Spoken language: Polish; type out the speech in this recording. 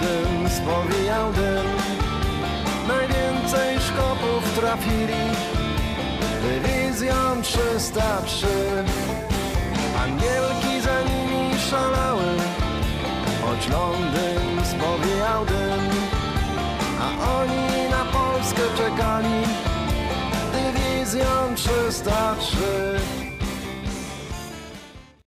dym, spowijał dym Najwięcej szkopów trafili dywizją 303 Angielki za nimi szalały Choć Londyn spowijał dym A oni na Polskę czekali Dywizją 303